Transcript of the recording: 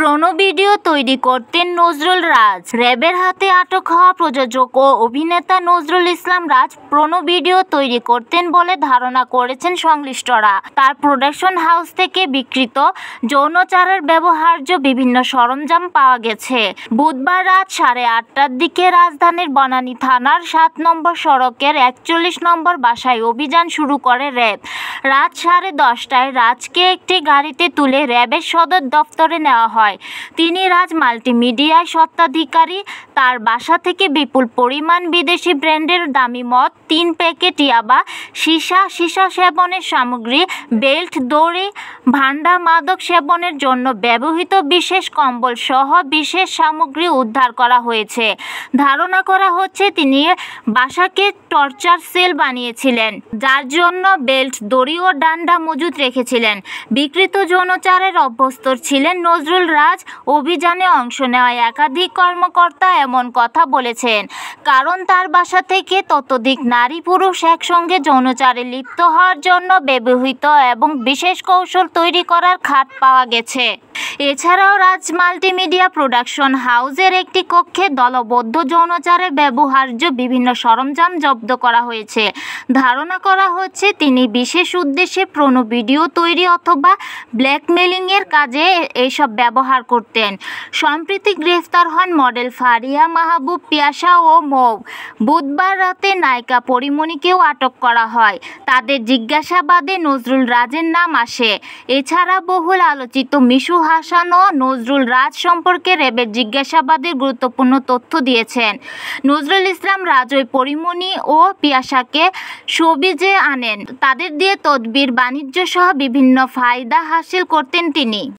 প্রণো video তৈরি করতেন নজরুল রাজ। র্যাবের হাতে আটক হওয়া প্রযোজক ও অভিনেতা নজরুল ইসলাম রাজ প্রণো ভিডিও তৈরি করতেন বলে ধারণা করেছেন সংশ্লিষ্টরা। তার প্রোডাকশন হাউস থেকে বিকৃত যৌনচারের ব্যবহার্য বিভিন্ন সরঞ্জাম পাওয়া গেছে। বুধবার রাত সাড়ে আটটার দিকে রাজধানীর বনানী থানার সাত নম্বর সড়কের একচল্লিশ নম্বর বাসায় অভিযান শুরু করে র্যাব। রাত সাড়ে দশটায় রাজকে একটি গাড়িতে তুলে র্যাবের সদর দফতরে নেওয়া হয়। তিনি রাজ মাল্টিমিডিয়ায় স্বত্বাধিকারী। তার বাসা থেকে বিপুল পরিমাণ বিদেশি ব্র্যান্ডের দামি মদ, তিন প্যাকেট ইয়াবা, সীসা সীসা সেবনের সামগ্রী, বেল্ট, দড়ি ভান্ডা মাদক সেবনের জন্য ব্যবহৃত বিশেষ কম্বল সহ বিশেষ সামগ্রী উদ্ধার করা হয়েছে। ধারণা করা হচ্ছে তিনি বাসাকে টর্চার সেল বানিয়েছিলেন, যার জন্য বেল্ট, দড়ি ও ডান্ডা মজুদ রেখেছিলেন। বিকৃত যৌনচারের অভ্যস্ত ছিলেন নজরুল রাজ অভিযানে অংশ নেওয়া একাধিক কর্মকর্তা এমন কথা বলেছেন। কারণ তার বাসা থেকে ততোধিক নারী পুরুষ একসঙ্গে যৌনচারে লিপ্ত হওয়ার জন্য ব্যবহৃত এবং বিশেষ কৌশল তৈরি করার খাট পাওয়া গেছে। এছাড়াও রাজ মাল্টিমিডিয়া প্রোডাকশন হাউজের একটি কক্ষে দলবদ্ধ যৌনচারে ব্যবহার্য বিভিন্ন সরঞ্জাম জব্দ করা হয়েছে। ধারণা করা হচ্ছে তিনি বিশেষ উদ্দেশ্যে প্রণো ভিডিও তৈরি অথবা ব্ল্যাকমেলিংয়ের কাজে এইসব ব্যবহার করতেন। সম্প্রতি গ্রেফতার হন মডেল ফারিয়া মাহবুব, পিয়াসা ও মৌ। বুধবার রাতে নায়িকা পরিমণিকেও আটক করা হয়। তাদের জিজ্ঞাসাবাদে নজরুল রাজের নাম আসে। এছাড়া বহুল আলোচিত মিশু হাসান ও নজরুল রাজ সম্পর্কে র্যাবের জিজ্ঞাসাবাদের গুরুত্বপূর্ণ তথ্য দিয়েছেন। নজরুল ইসলাম রাজ ওই পরিমণি ও পিয়াসাকে সবিজে আনেন। তাদের দিয়ে তদবির বাণিজ্য সহ বিভিন্ন ফায়দা হাসিল করতেন তিনি।